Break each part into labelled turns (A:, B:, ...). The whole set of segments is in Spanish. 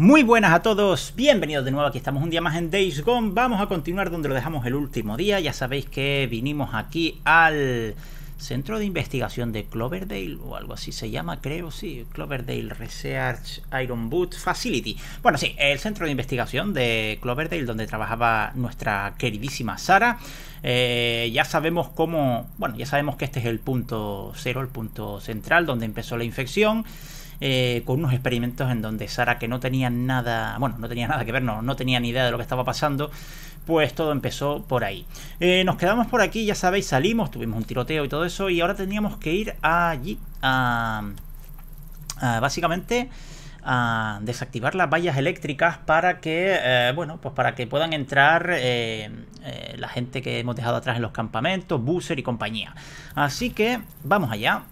A: Muy buenas a todos, bienvenidos de nuevo, aquí estamos un día más en Days Gone, vamos a continuar donde lo dejamos el último día, ya sabéis que vinimos aquí al Centro de Investigación de Cloverdale o algo así se llama, creo, sí, Cloverdale Research Iron Boot Facility. Bueno, sí, el centro de investigación de Cloverdale donde trabajaba nuestra queridísima Sara. Eh, ya sabemos cómo, bueno, ya sabemos que este es el punto cero, el punto central donde empezó la infección. Eh, con unos experimentos en donde Sara, que no tenía nada, bueno, no tenía nada que ver, no, no tenía ni idea de lo que estaba pasando, pues todo empezó por ahí. Eh, nos quedamos por aquí, ya sabéis, salimos, tuvimos un tiroteo y todo eso, y ahora teníamos que ir allí a, básicamente a desactivar las vallas eléctricas para que eh, bueno pues para que puedan entrar la gente que hemos dejado atrás en los campamentos Boozer y compañía así que vamos allá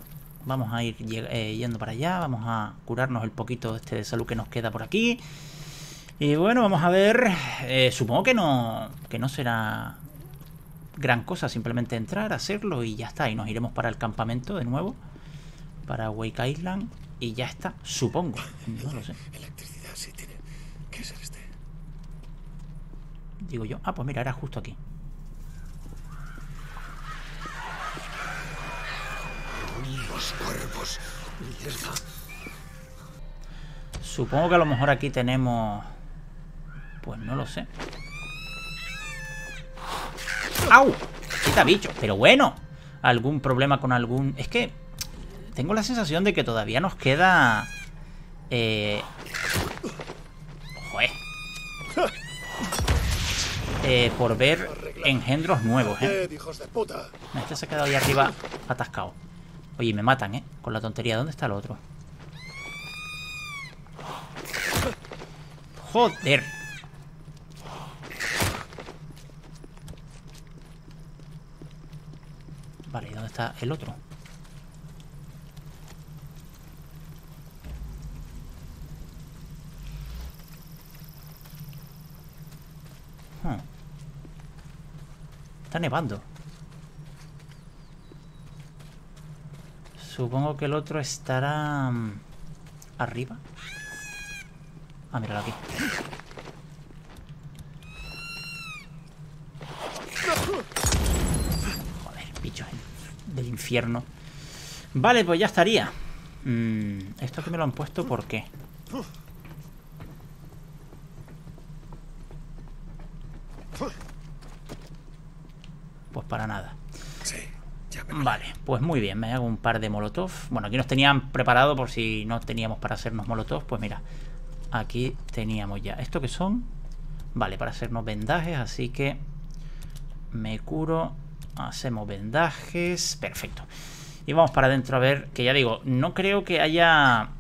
A: Vamos a ir eh, yendo para allá. Vamos a curarnos el poquito este de salud que nos queda por aquí. Y bueno, vamos a ver. Eh, supongo que no, que no será gran cosa. Simplemente entrar, hacerlo y ya está. Y nos iremos para el campamento de nuevo. Para Wake Island. Y ya está, supongo. No lo sé. Electricidad, sí tiene. ¿Qué es este? Digo yo. Ah, pues mira, era justo aquí. Cuerpos. Supongo que a lo mejor aquí tenemos... Pues no lo sé. ¡Au! Quita bicho. Pero bueno. ¿Algún problema con algún...? Es que... Tengo la sensación de que todavía nos queda... Eh... Joder. Eh, por ver engendros nuevos, ¿eh? Este se ha quedado ahí arriba atascado. Oye, me matan, ¿eh? Con la tontería. ¿Dónde está el otro? Joder. Vale, ¿dónde está el otro? Hmm. Está nevando. Supongo que el otro estará... Mm, ¿Arriba? Ah, míralo aquí. Joder, bichos del infierno. Vale, pues ya estaría. Mm, esto que me lo han puesto, ¿por qué? Pues para nada. Vale, pues muy bien, me hago un par de molotov. Bueno, aquí nos tenían preparado por si no teníamos para hacernos molotov. Pues mira, aquí teníamos ya. ¿Esto que son? Vale, para hacernos vendajes, así que me curo. Hacemos vendajes. Perfecto. Y vamos para adentro a ver, que ya digo, no creo que haya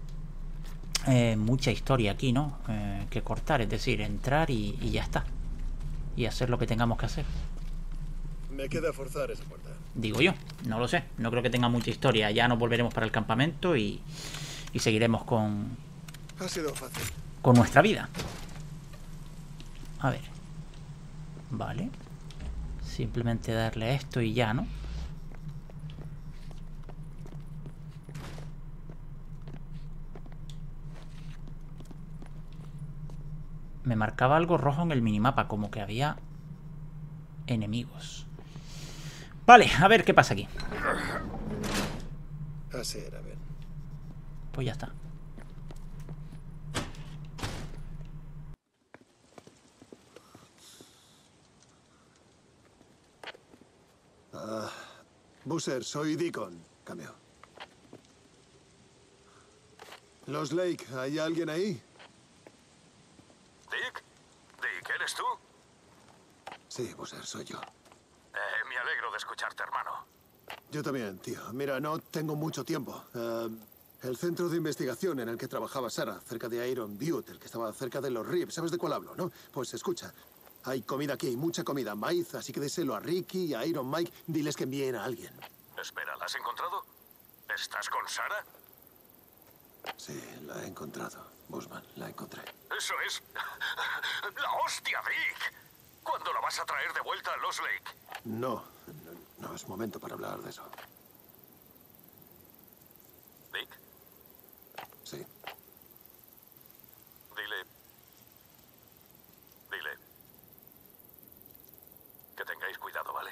A: eh, mucha historia aquí, ¿no? Eh, que cortar, es decir, entrar y, y ya está. Y hacer lo que tengamos que hacer.
B: Me queda forzar esa puerta.
A: Digo yo, no lo sé. No creo que tenga mucha historia. Ya nos volveremos para el campamento y, y seguiremos con...
B: Ha sido fácil.
A: Con nuestra vida. A ver. Vale. Simplemente darle a esto y ya, ¿no? Me marcaba algo rojo en el minimapa, como que había enemigos. Vale, a ver qué pasa aquí.
B: Así era, bien.
A: Pues ya está.
B: Ah, Busser, soy Deacon. Cambio. Los Lake, ¿hay alguien ahí?
C: ¿Dick? ¿Dick, eres tú?
B: Sí, Busser, soy yo
C: alegro de escucharte, hermano.
B: Yo también, tío. Mira, no tengo mucho tiempo. Eh, el centro de investigación en el que trabajaba Sara, cerca de Iron Butte, el que estaba cerca de los Ribs, ¿sabes de cuál hablo, no? Pues escucha, hay comida aquí, mucha comida, maíz, así que déselo a Ricky y a Iron Mike, diles que envíen a alguien.
C: Espera, ¿la has encontrado? ¿Estás con Sara?
B: Sí, la he encontrado. Busman, la encontré.
C: Eso es... ¡La hostia, Rick! ¿Cuándo la vas a traer de vuelta a Los Lake?
B: No, no, no es momento para hablar de eso.
C: ¿Dick?
B: Sí.
C: Dile... Dile... Que tengáis cuidado, ¿vale?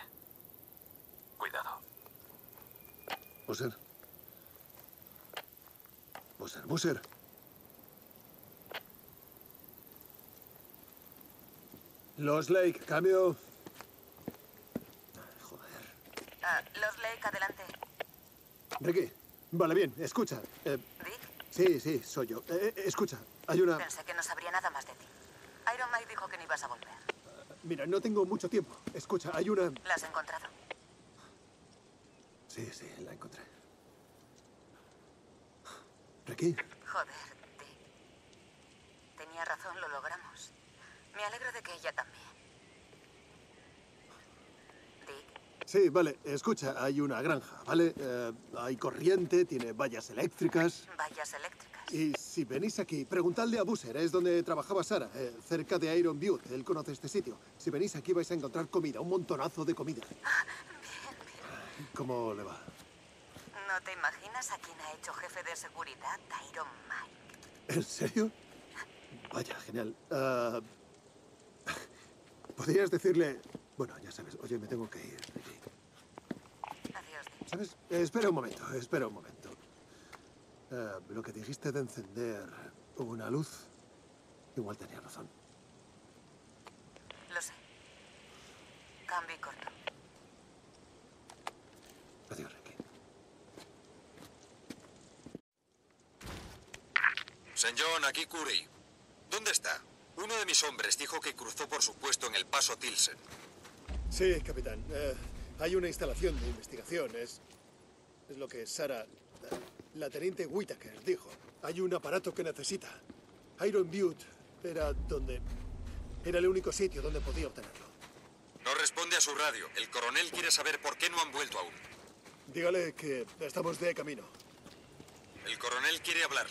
C: Cuidado.
B: Busser. Busser, Busser. Los Lake, cambio. Joder.
D: Ah, los Lake, adelante.
B: Ricky, vale, bien, escucha. Eh,
D: Dick,
B: sí, sí, soy yo. Eh, eh, escucha, hay una...
D: pensé que no sabría nada más de ti. Iron Mike dijo que no ibas a volver.
B: Mira, no tengo mucho tiempo. Escucha, hay una...
D: ¿La has encontrado?
B: Sí, sí, la encontré. Ricky,
D: Joder, Dick. Tenía razón, lo logramos. Me alegro de que ella también. Dick,
B: Sí, vale, escucha, hay una granja, ¿vale? Eh, hay corriente, tiene vallas eléctricas.
D: vallas eléctricas.
B: Y si venís aquí, preguntadle a Busser, es donde trabajaba Sara, eh, cerca de Iron Butte. Él conoce este sitio. Si venís aquí vais a encontrar comida, un montonazo de comida. ¿Cómo le va?
D: ¿No te imaginas a quién ha hecho jefe de seguridad Iron Mike?
B: ¿En serio? Vaya, genial. Ah, Podrías decirle... Bueno, ya sabes, oye, me tengo que ir. ¿Sabes? Eh, espera un momento, espera un momento. Eh, lo que dijiste de encender una luz, igual tenía razón.
D: Lo sé. Cambio y corto.
B: Adiós, Ricky.
E: John, aquí Curry. ¿Dónde está? Uno de mis hombres dijo que cruzó por su puesto en el paso Tilsen.
B: Sí, capitán. Eh, hay una instalación de investigación. Es, es lo que Sara, la teniente Whittaker, dijo. Hay un aparato que necesita. Iron Butte era donde... Era el único sitio donde podía obtenerlo.
E: No responde a su radio. El coronel quiere saber por qué no han vuelto aún.
B: Dígale que estamos de camino.
E: El coronel quiere hablar.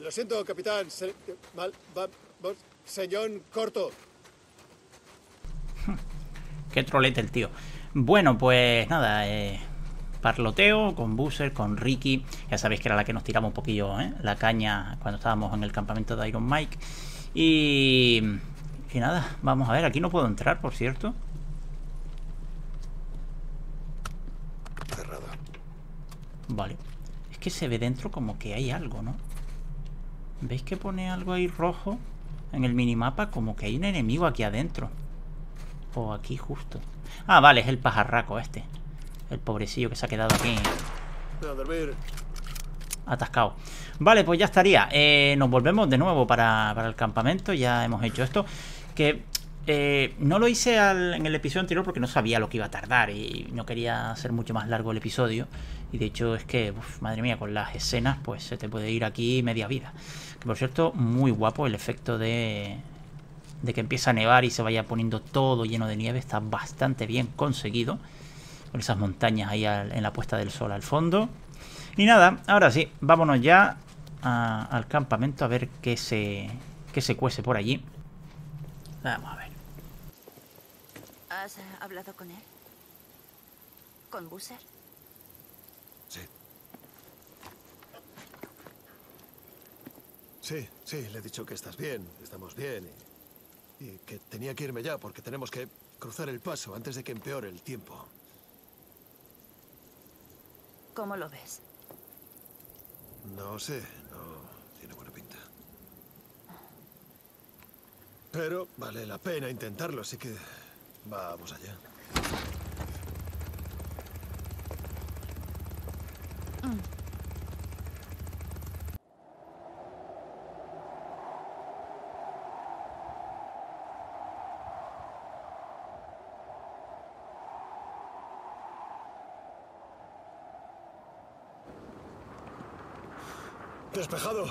B: Lo siento, capitán. Se- mal- va- va- señor Corto.
A: Qué trolete el tío. Bueno, pues nada, eh, parloteo con Busser, con Ricky. Ya sabéis que era la que nos tiramos un poquillo ¿eh? la caña cuando estábamos en el campamento de Iron Mike. Y, y nada, vamos a ver. Aquí no puedo entrar, por cierto.
B: Cerrada.
A: Vale. Es que se ve dentro como que hay algo, ¿no? ¿Veis que pone algo ahí rojo en el minimapa? Como que hay un enemigo aquí adentro. O aquí justo. Ah, vale, es el pajarraco este. El pobrecillo que se ha quedado aquí atascado. Vale, pues ya estaría. Eh, nos volvemos de nuevo para, para el campamento. Ya hemos hecho esto. Que eh, no lo hice al- en el episodio anterior porque no sabía lo que iba a tardar y no quería hacer mucho más largo el episodio. Y de hecho es que, uf, madre mía, con las escenas pues se te puede ir aquí media vida. Que por cierto, muy guapo el efecto de, de que empieza a nevar y se vaya poniendo todo lleno de nieve. Está bastante bien conseguido. Con esas montañas ahí al- en la puesta del sol al fondo. Y nada, ahora sí, vámonos ya a- al campamento a ver qué se, qué se cuece por allí. Vamos a ver.
F: ¿Has hablado con él? ¿Con Busser?
B: Sí. Sí, sí, le he dicho que estás bien, estamos bien y, y que tenía que irme ya porque tenemos que cruzar el paso antes de que empeore el tiempo.
F: ¿Cómo lo ves?
B: No sé, no tiene buena pinta. Pero vale la pena intentarlo, así que vamos allá. Despejado.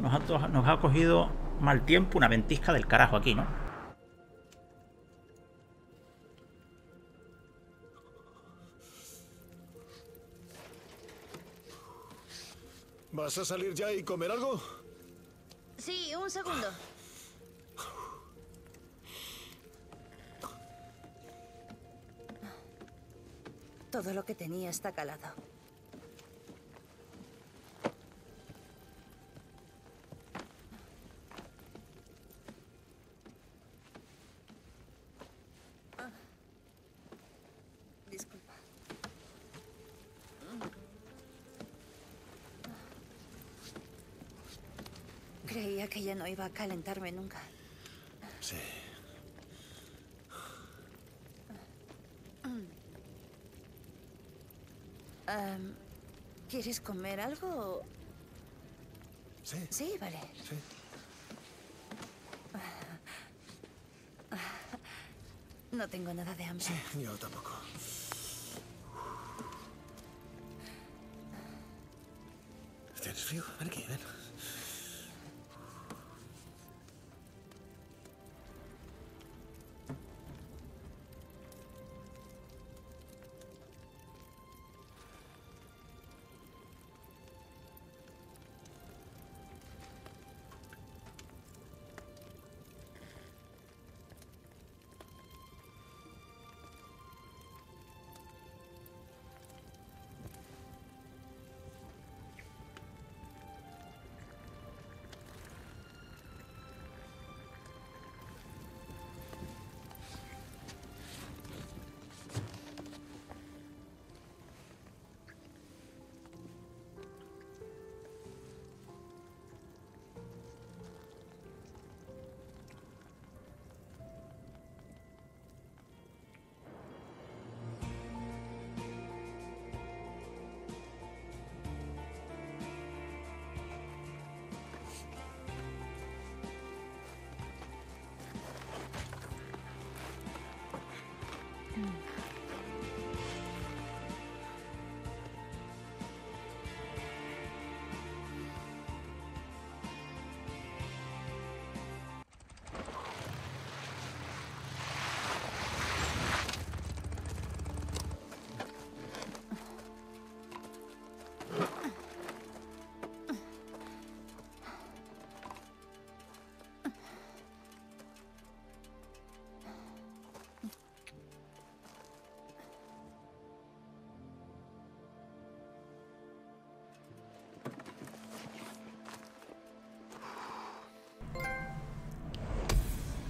A: Nos ha, to- nos ha cogido mal tiempo una ventisca del carajo aquí, ¿no?
B: ¿Vas a salir ya y comer algo?
F: Sí, un segundo. Todo lo que tenía está calado. Creía que ya no iba a calentarme nunca. ¿Quieres comer algo?
B: Sí.
F: Sí, vale.
B: Sí.
F: No tengo nada de hambre.
B: Sí, yo tampoco. ¿Tienes frío? Ven aquí, ven.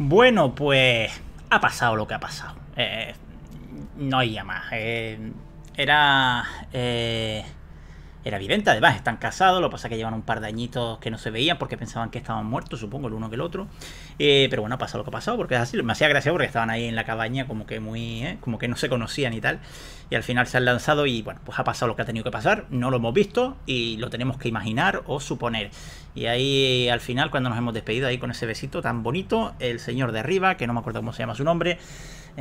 A: Bueno, pues ha pasado lo que ha pasado. Eh, no hay ya más. Eh, era. eh, era evidente, además, están casados. Lo que pasa es que llevan un par de añitos que no se veían porque pensaban que estaban muertos, supongo, el uno que el otro. Eh, pero bueno, ha pasado lo que ha pasado porque es así. Me hacía gracia porque estaban ahí en la cabaña, como que muy. eh, como que no se conocían y tal. Y al final se han lanzado y bueno, pues ha pasado lo que ha tenido que pasar. No lo hemos visto y lo tenemos que imaginar o suponer. Y ahí al final, cuando nos hemos despedido ahí con ese besito tan bonito, el señor de arriba, que no me acuerdo cómo se llama su nombre,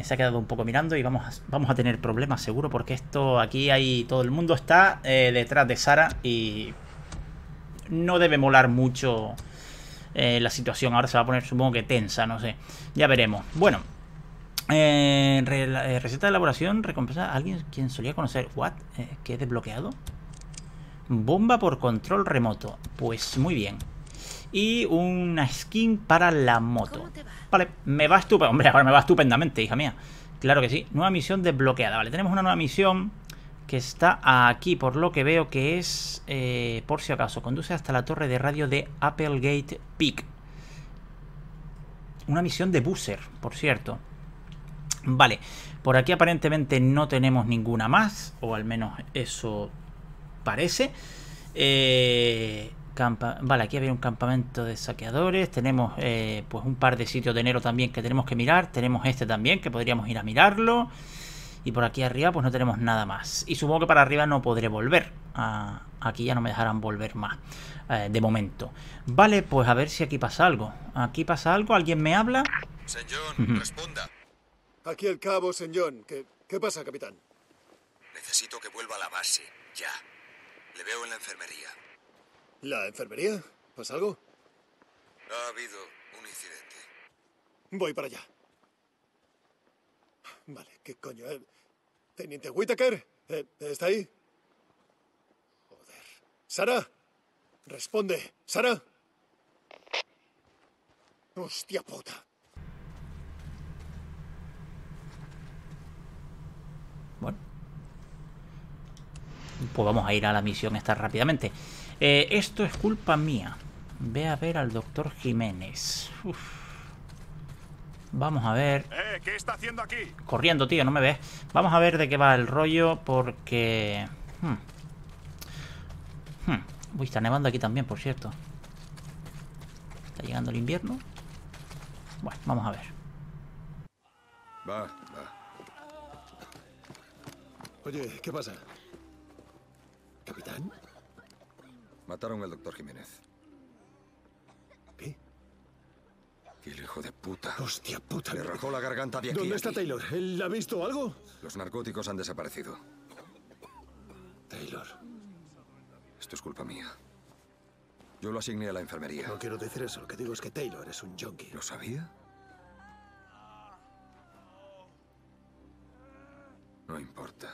A: se ha quedado un poco mirando y vamos a, vamos a tener problemas seguro porque esto aquí hay todo el mundo está eh, detrás de Sara y no debe molar mucho eh, la situación. Ahora se va a poner supongo que tensa, no sé. Ya veremos. Bueno. eh, re- eh, receta de elaboración, recompensa a alguien quien solía conocer. ¿What? Eh, ¿Qué he desbloqueado? Bomba por control remoto. Pues muy bien. Y una skin para la moto. Vale, me va estupendo. Hombre, ahora me va estupendamente, hija mía. Claro que sí. Nueva misión desbloqueada. Vale, tenemos una nueva misión que está aquí, por lo que veo que es, eh, por si acaso, conduce hasta la torre de radio de Applegate Peak. Una misión de Boozer, por cierto. Vale, por aquí aparentemente no tenemos ninguna más, o al menos eso parece. Eh, campa- vale, aquí había un campamento de saqueadores. Tenemos eh, pues un par de sitios de enero también que tenemos que mirar. Tenemos este también que podríamos ir a mirarlo. Y por aquí arriba pues no tenemos nada más. Y supongo que para arriba no podré volver. Ah, aquí ya no me dejarán volver más. eh, de momento. Vale, pues a ver si aquí pasa algo. Aquí pasa algo. ¿Alguien me habla?
E: John, responda.
B: Aquí el cabo. ¿Qué, ¿Qué pasa, capitán?
E: Necesito que vuelva a la base. Ya. Le veo en la enfermería.
B: ¿La enfermería? ¿Pasa algo?
E: Ha habido un incidente.
B: Voy para allá. Vale, ¿qué coño? eh? Teniente Whittaker, eh, ¿está ahí? Joder. ¿Sara? Responde. ¿Sara? Hostia puta.
A: Bueno. Pues vamos a ir a la misión esta rápidamente. Eh, esto es culpa mía. Ve a ver al doctor Jiménez. Uf. Vamos a ver.
C: Eh, ¿qué está haciendo aquí?
A: Corriendo, tío, no me ves. Vamos a ver de qué va el rollo porque... Hmm. Hmm. Uy, está nevando aquí también, por cierto. Está llegando el invierno. Bueno, vamos a ver.
E: Va, va.
B: Oye, ¿qué pasa? ¿Capitán?
E: Mataron al doctor Jiménez.
B: ¿Qué?
E: Y el hijo de puta.
B: Hostia puta.
E: Le rajó la garganta de aquí.
B: ¿Dónde está
E: aquí.
B: Taylor? ¿Él ha visto algo?
E: Los narcóticos han desaparecido.
B: Taylor.
E: Esto es culpa mía. Yo lo asigné a la enfermería.
B: No quiero decir eso. Lo que digo es que Taylor es un junkie.
E: ¿Lo sabía? No importa.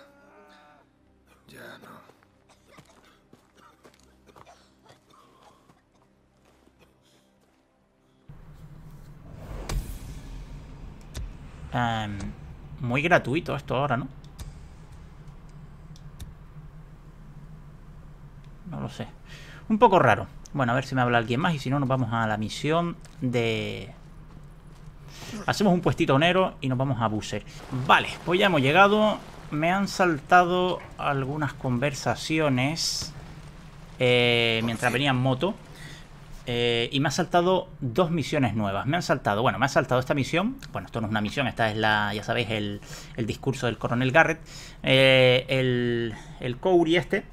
E: Ya no.
A: Em, muy gratuito esto ahora, ¿no? No lo sé. Un poco raro. Bueno, a ver si me habla alguien más y si no nos vamos a la misión de... Hacemos un puestito negro y nos vamos a Buser. Vale, pues ya hemos llegado. Me han saltado algunas conversaciones eh, mientras venía en moto. Eh, y me ha saltado dos misiones nuevas. Me han saltado, bueno, me ha saltado esta misión. Bueno, esto no es una misión, esta es la, ya sabéis, el, el discurso del coronel Garrett. Eh, el, el Couri este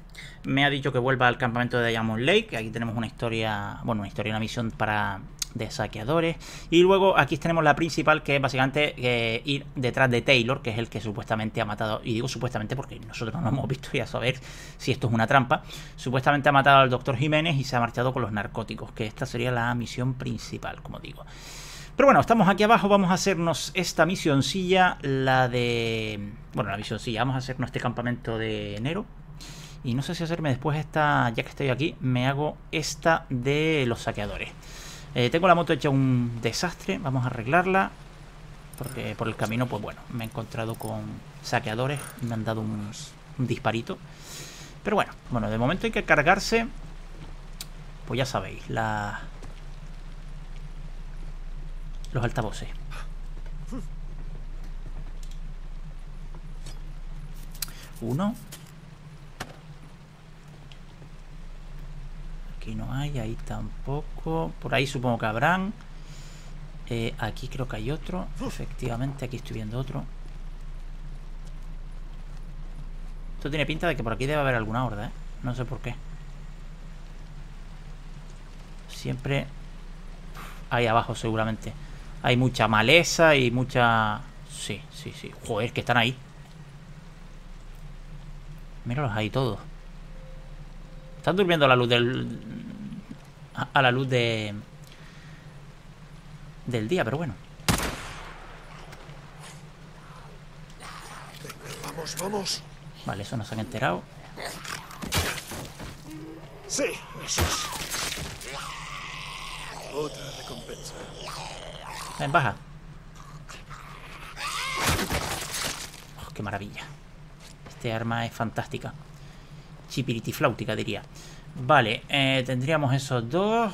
A: me ha dicho que vuelva al campamento de Diamond Lake. Aquí tenemos una historia, bueno, una historia, una misión para de saqueadores. Y luego aquí tenemos la principal, que es básicamente eh, ir detrás de Taylor, que es el que supuestamente ha matado. Y digo supuestamente porque nosotros no hemos visto y a saber si esto es una trampa. Supuestamente ha matado al doctor Jiménez y se ha marchado con los narcóticos, que esta sería la misión principal, como digo. Pero bueno, estamos aquí abajo, vamos a hacernos esta misioncilla, la de... Bueno, la misioncilla, vamos a hacernos este campamento de enero. Y no sé si hacerme después esta, ya que estoy aquí, me hago esta de los saqueadores. Eh, tengo la moto hecha un desastre, vamos a arreglarla. Porque por el camino, pues bueno, me he encontrado con saqueadores, me han dado un, un disparito. Pero bueno, bueno, de momento hay que cargarse, pues ya sabéis, la... los altavoces. Uno. Aquí no hay, ahí tampoco. Por ahí supongo que habrán. Eh, aquí creo que hay otro. Efectivamente, aquí estoy viendo otro. Esto tiene pinta de que por aquí debe haber alguna horda, ¿eh? No sé por qué. Siempre... Ahí abajo seguramente. Hay mucha maleza y mucha... Sí, sí, sí. Joder, que están ahí. Míralos ahí todos. Están durmiendo a la luz del... A la luz de... Del día, pero bueno.
B: Vamos, vamos.
A: Vale, eso nos han enterado.
B: Sí, eso es. Otra recompensa.
A: Ven, baja. Oh, qué maravilla. Este arma es fantástica. Chipiritifláutica, diría. Vale, eh, tendríamos esos dos.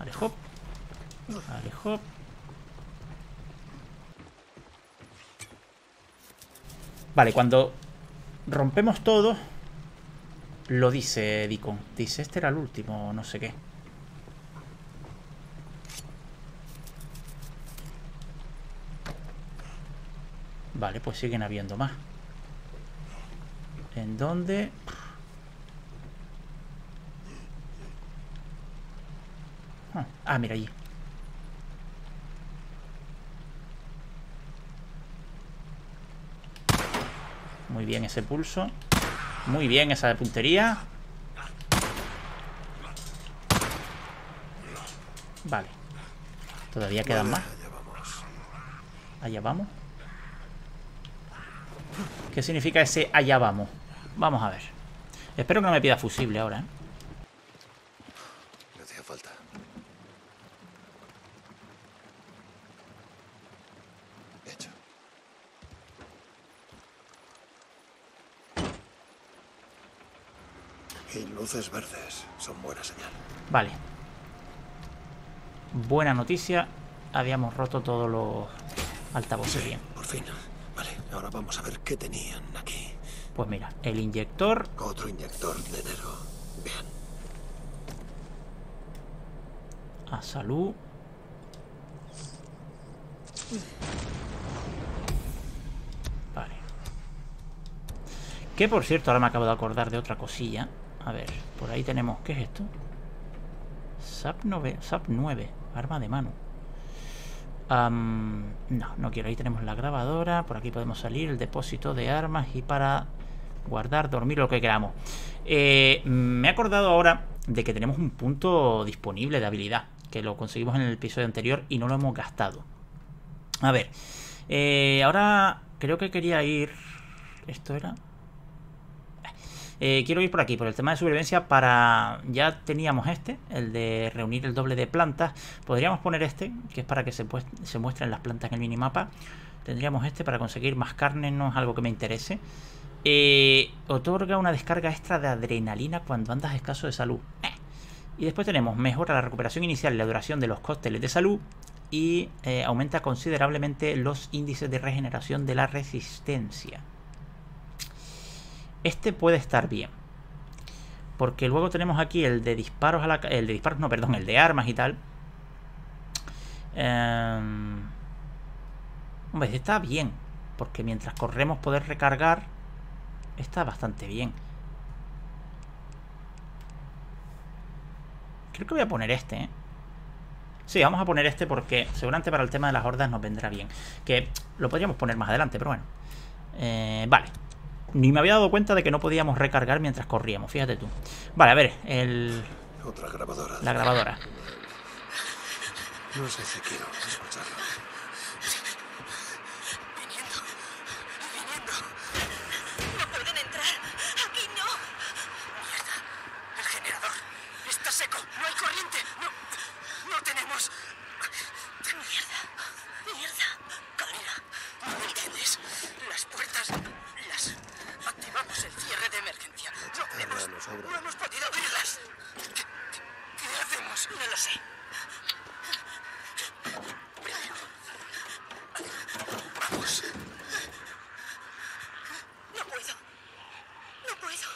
A: Vale, hop. Vale, cuando rompemos todo, lo dice Deacon. Dice, este era el último, no sé qué. Vale, pues siguen habiendo más. ¿En dónde? Ah, mira allí. Muy bien ese pulso. Muy bien esa de puntería. Vale. Todavía quedan más.
B: Allá vamos.
A: Allá vamos. ¿Qué significa ese allá vamos? Vamos a ver. Espero que no me pida fusible ahora, ¿eh?
B: Me hacía falta. Hecho. Y luces verdes son buena señal.
A: Vale. Buena noticia. Habíamos roto todos los altavoces bien.
B: Por fin. Vale, ahora vamos a ver qué tenían aquí.
A: Pues mira, el inyector.
B: Otro inyector de enero. Bien.
A: A salud. Vale. Que por cierto, ahora me acabo de acordar de otra cosilla. A ver, por ahí tenemos... ¿Qué es esto? SAP 9, SAP 9 arma de mano. No, no quiero. Ahí tenemos la grabadora. Por aquí podemos salir el depósito de armas y para guardar, dormir, lo que queramos. Eh, me he acordado ahora de que tenemos un punto disponible de habilidad. Que lo conseguimos en el episodio anterior y no lo hemos gastado. A ver. eh, ahora creo que quería ir... Esto era... Eh, quiero ir por aquí, por el tema de supervivencia para... Ya teníamos este, el de reunir el doble de plantas. Podríamos poner este, que es para que se, muestren las plantas en el minimapa. Tendríamos este para conseguir más carne, no es algo que me interese. Eh, otorga una descarga extra de adrenalina cuando andas escaso de salud. Eh. Y después tenemos mejora la recuperación inicial y la duración de los cócteles de salud. Y aumenta considerablemente los índices de regeneración de la resistencia. Este puede estar bien. Porque luego tenemos aquí el de disparos a la El de disparos, no, perdón, el de armas y tal. Em, hombre, está bien. Porque mientras corremos poder recargar. Está bastante bien. Creo que voy a poner este, ¿eh? Sí, vamos a poner este porque seguramente para el tema de las hordas nos vendrá bien. Que lo podríamos poner más adelante, pero bueno. Eh, vale. Ni me había dado cuenta de que no podíamos recargar mientras corríamos, fíjate tú. Vale, a ver, el,
B: Otra grabadora.
A: la grabadora.
B: No sé si quiero escucharlo.
D: No pueden entrar. Aquí no.
C: El generador está seco. No hay corriente. No, no tenemos.
D: Mierda. Mierda.
C: Carolina, ¿no entiendes? Las puertas las activamos el cierre de emergencia. No hemos,
B: no sobra.
C: no hemos podido abrirlas. ¿Qué, qué hacemos?
D: No lo sé.
C: Vamos.
D: No puedo. No puedo.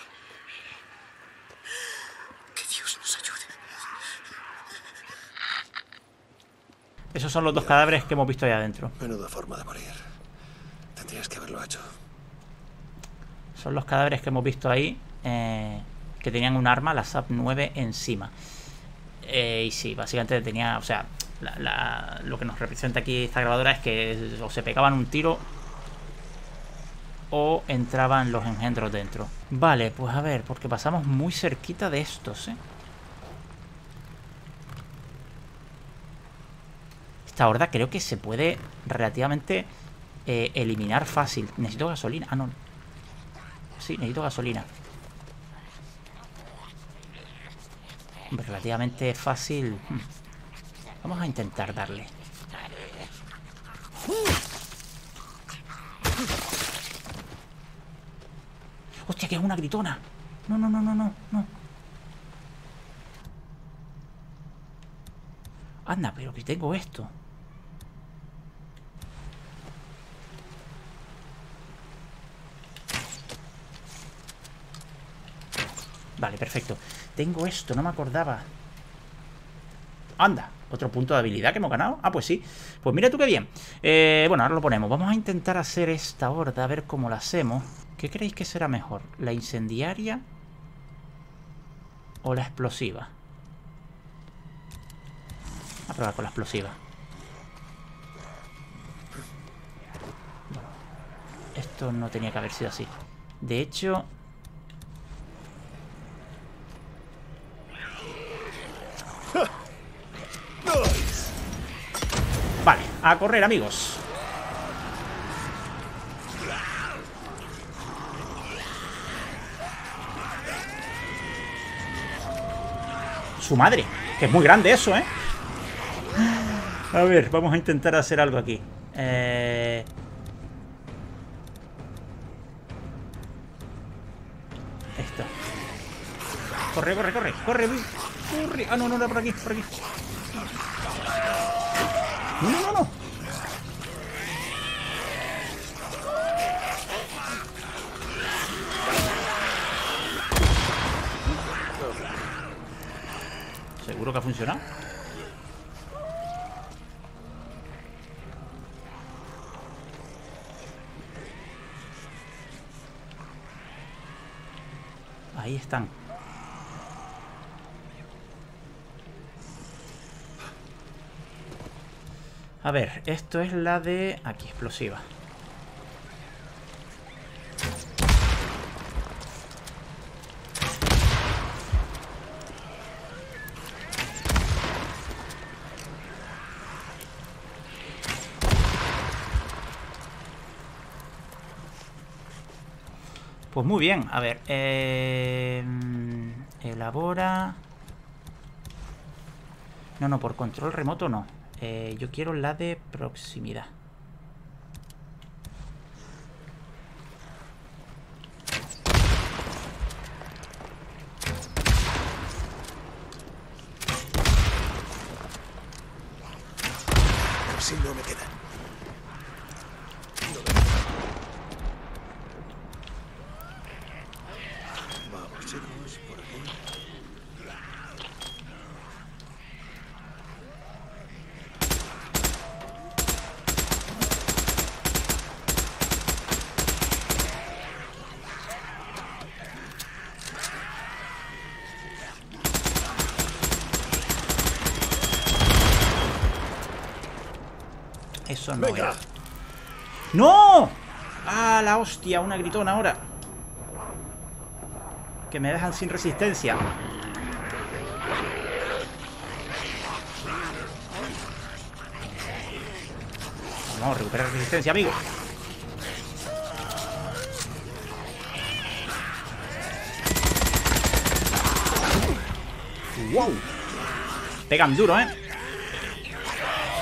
C: Que Dios nos ayude.
A: Esos son los dos cadáveres que hemos visto ahí adentro.
B: Menuda forma de morir. Tendrías que haberlo hecho.
A: Son los cadáveres que hemos visto ahí. eh, que tenían un arma, la SAP 9, encima. Eh, y sí, básicamente tenía. O sea, la- lo que nos representa aquí esta grabadora es que o se pegaban un tiro. O entraban los engendros dentro. Vale, pues a ver, porque pasamos muy cerquita de estos, ¿eh? Esta horda creo que se puede relativamente eh, eliminar fácil. Necesito gasolina. Ah, no. Sí, necesito gasolina. Relativamente fácil. Vamos a intentar darle. Hostia, que es una gritona. No, no, no, no, no, no. Anda, pero que tengo esto. Vale, perfecto. Tengo esto, no me acordaba. Anda, otro punto de habilidad que hemos ganado. Ah, pues sí. Pues mira tú qué bien. Eh, bueno, ahora lo ponemos. Vamos a intentar hacer esta horda, a ver cómo la hacemos. ¿Qué creéis que será mejor? ¿La incendiaria o la explosiva? A probar con la explosiva. Bueno, esto no tenía que haber sido así. De hecho, Vale, a correr, amigos. Su madre, que es muy grande eso, ¿eh? A ver, vamos a intentar hacer algo aquí. Eh... Esto. Corre, corre, corre, corre, Ah, no, no, no por aquí, por aquí. No, no, no. ¿Seguro que ha funcionado? Ahí están. A ver, esto es la de... Aquí, explosiva. Pues muy bien, a ver. Eh, elabora. No, no, por control remoto no. Eh, yo quiero la de proximidad.
B: Así no me queda. Vamos, chicos, por aquí.
A: Eso no
B: Venga.
A: era. ¡No! ¡Ah, la hostia! Una gritona ahora. Que me dejan sin resistencia. Vamos, recuperar resistencia, amigo. ¡Wow! Pegan duro, ¿eh?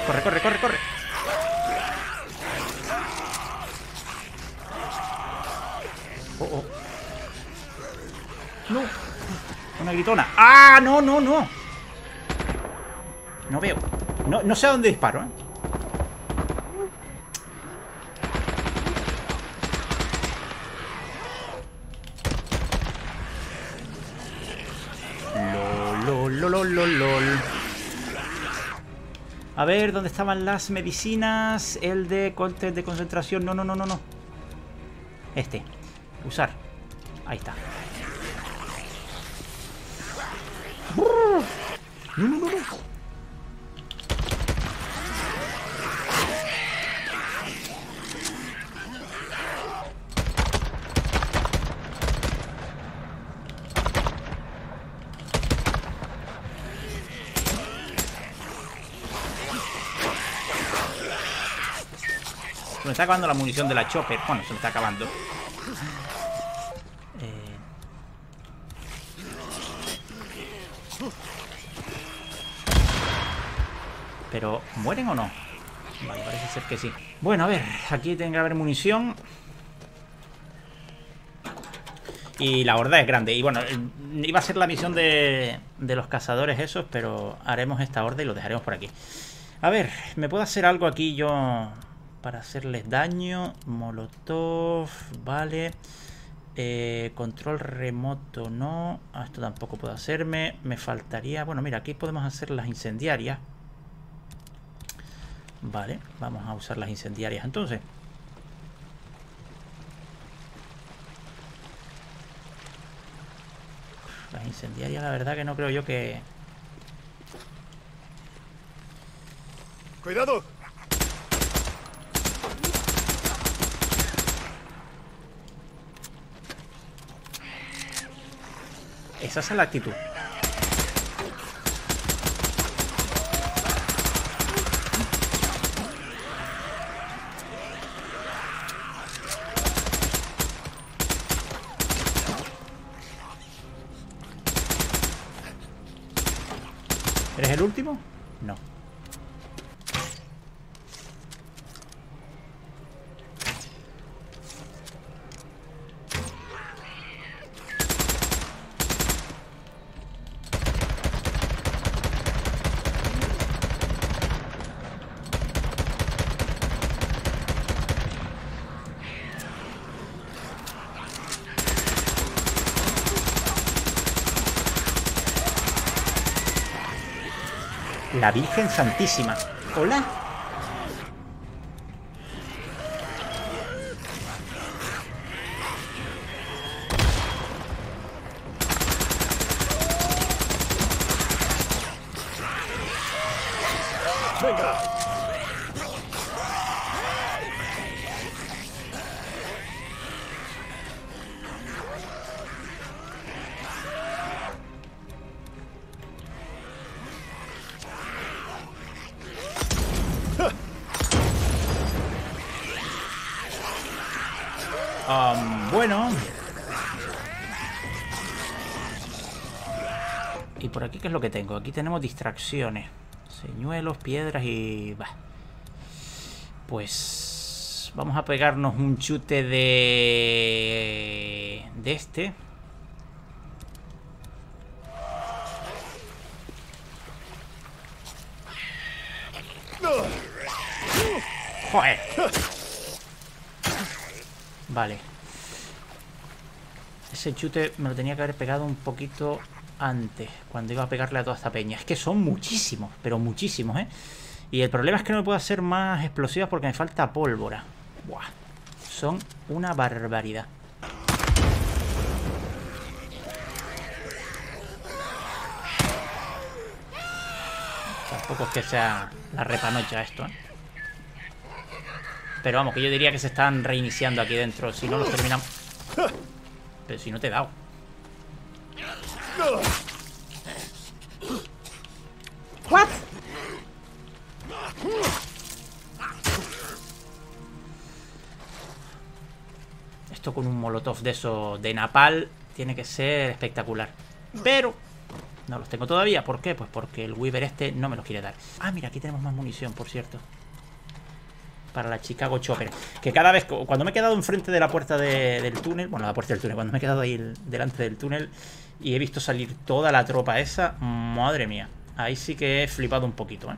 A: Corre, corre, corre, corre. ¡Ah! No, no, no. No veo. No, sé a dónde disparo, ¿eh? Lol, lol, lol, lol. A ver, ¿dónde estaban las medicinas? El de cortes de concentración. No, no, no, no, no. Este. Usar. Ahí está. No, no, no, no. Se está acabando la munición de chopper. Bueno, se está acabando. Pero, ¿mueren o no? Vale, parece ser que sí. Bueno, a ver, aquí tiene que haber munición. Y la horda es grande. Y bueno, eh, iba a ser la misión de, los cazadores esos, pero haremos esta horda y lo dejaremos por aquí. A ver, ¿me puedo hacer algo aquí yo para hacerles daño? Molotov, vale. Eh, control remoto no. Ah, esto tampoco puedo hacerme. Me faltaría... Bueno, mira, aquí podemos hacer las incendiarias. Vale, vamos a usar las incendiarias entonces. Las incendiarias, la verdad que no creo yo que...
B: ¡Cuidado!
A: Esa es la actitud. ¿Eres el último? No. La Virgen Santísima. Hola. Qué es lo que tengo? Aquí tenemos distracciones. Señuelos, piedras y... Bah. Pues... Vamos a pegarnos un chute de... De este. Joder. Vale. Ese chute me lo tenía que haber pegado un poquito antes, cuando iba a pegarle a toda esta peña. Es que son muchísimos, pero muchísimos, ¿eh? Y el problema es que no me puedo hacer más explosivas porque me falta pólvora. Buah. Son una barbaridad. Tampoco es que sea la repanocha esto, ¿eh? Pero vamos, que yo diría que se están reiniciando aquí dentro. Si no los terminamos... Pero si no te he dado. ¿What? Esto con un molotov de eso de napal tiene que ser espectacular. Pero no los tengo todavía. ¿Por qué? Pues porque el Weaver este no me los quiere dar. Ah, mira, aquí tenemos más munición, por cierto para la Chicago Chopper. Que cada vez, cuando me he quedado enfrente de la puerta del túnel, bueno, la puerta del túnel, cuando me he quedado ahí delante del túnel y he visto salir toda la tropa esa, madre mía, ahí sí que he flipado un poquito, ¿eh?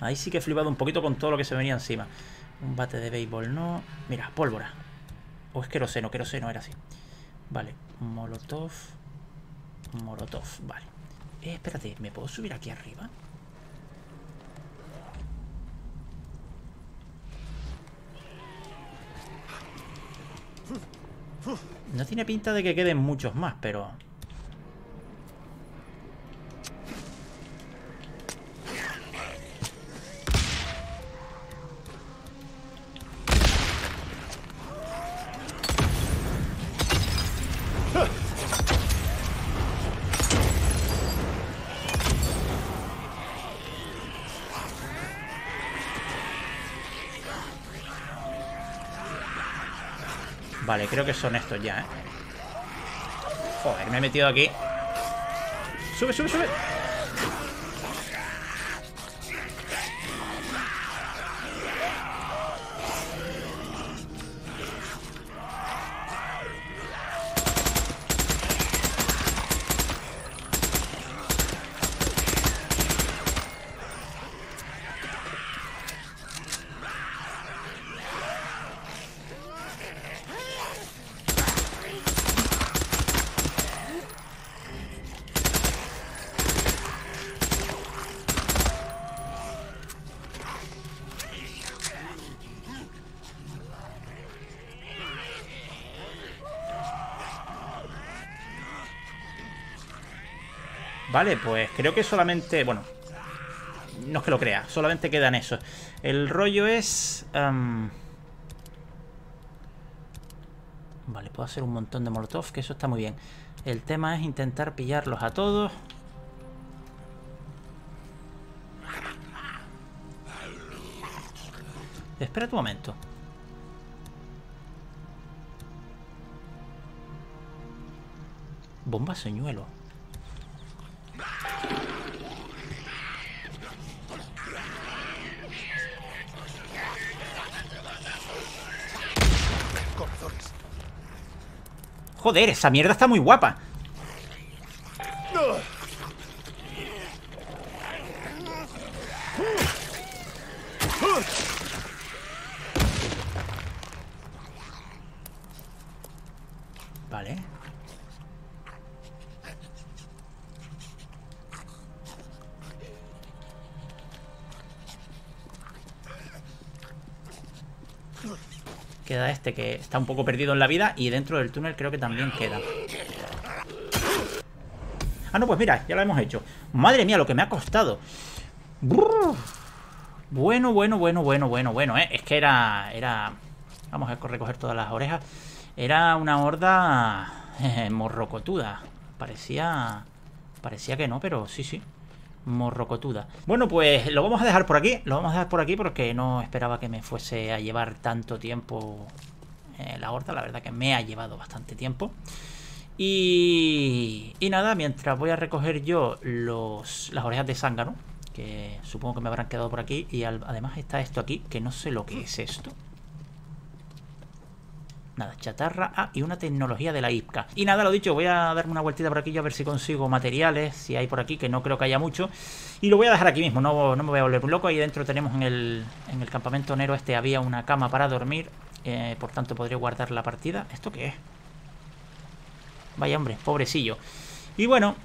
A: Ahí sí que he flipado un poquito con todo lo que se venía encima. Un bate de béisbol, no. Mira, pólvora. O es queroseno, queroseno era así. Vale, molotov. Molotov, vale. Eh, espérate, ¿me puedo subir aquí arriba? No tiene pinta de que queden muchos más, pero... Vale, creo que son estos ya, ¿eh? Joder, me he metido aquí Sube, sube, sube Vale, pues creo que solamente... Bueno, no es que lo crea, solamente quedan esos. El rollo es... Um... Vale, puedo hacer un montón de molotov, que eso está muy bien. El tema es intentar pillarlos a todos. Espera un momento. Bomba señuelo. Joder, esa mierda está muy guapa. Queda este que está un poco perdido en la vida y dentro del túnel creo que también queda. Ah, no, pues mira, ya lo hemos hecho. Madre mía, lo que me ha costado. Bueno, bueno, bueno, bueno, bueno, bueno, ¿eh? Es que era... era Vamos a recoger todas las orejas. Era una horda eh, morrocotuda. Parecía... Parecía que no, pero sí, sí. Morrocotuda. Bueno, pues lo vamos a dejar por aquí. Lo vamos a dejar por aquí porque no esperaba que me fuese a llevar tanto tiempo eh, la horda. La verdad que me ha llevado bastante tiempo. Y, y nada, mientras voy a recoger yo los, las orejas de zángano, que supongo que me habrán quedado por aquí, y además está esto aquí, que no sé lo que es esto. Nada, chatarra. Ah, y una tecnología de la IPCA. Y nada, lo dicho, voy a darme una vueltita por aquí a ver si consigo materiales, si hay por aquí, que no creo que haya mucho. Y lo voy a dejar aquí mismo, no, no me voy a volver loco. Ahí dentro tenemos en el, en el campamento nero este había una cama para dormir. Eh, por tanto, podría guardar la partida. ¿Esto qué es? Vaya hombre, pobrecillo. Y bueno,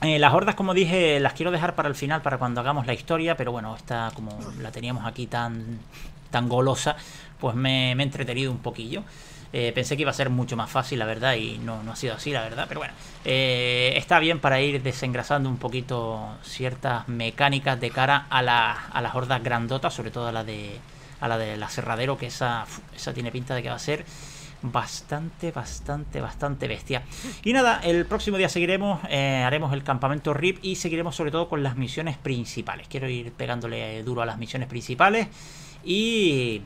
A: eh, las hordas, como dije, las quiero dejar para el final, para cuando hagamos la historia. Pero bueno, esta como la teníamos aquí tan, tan golosa, pues me, he entretenido un poquillo. Eh, pensé que iba a ser mucho más fácil, la verdad, y no, ha sido así, la verdad. Pero bueno, eh, está bien para ir desengrasando un poquito ciertas mecánicas de cara a, la, a las hordas grandotas, sobre todo a la de a la del aserradero, que esa, esa tiene pinta de que va a ser bastante, bastante, bastante bestia. Y nada, el próximo día seguiremos, eh, haremos el campamento RIP y seguiremos sobre todo con las misiones principales. Quiero ir pegándole duro a las misiones principales y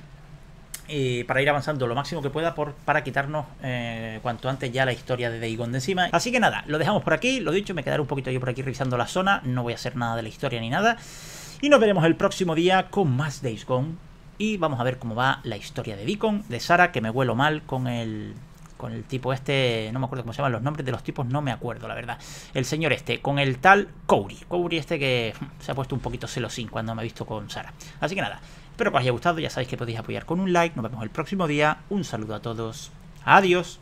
A: para ir avanzando lo máximo que pueda por, para quitarnos eh, cuanto antes ya la historia de Dagon de encima. Así que nada, lo dejamos por aquí, lo dicho, me quedaré un poquito yo por aquí revisando la zona, no voy a hacer nada de la historia ni nada. Y nos veremos el próximo día con más Days Gone. Y vamos a ver cómo va la historia de Deacon, de Sara, que me huelo mal con el, con el tipo este, no me acuerdo cómo se llaman los nombres de los tipos, no me acuerdo, la verdad. El señor este, con el tal Couri. Couri este que se ha puesto un poquito celosín cuando me ha visto con Sara. Así que nada, Espero que os haya gustado, ya sabéis que podéis apoyar con un like, nos vemos el próximo día, un saludo a todos, adiós.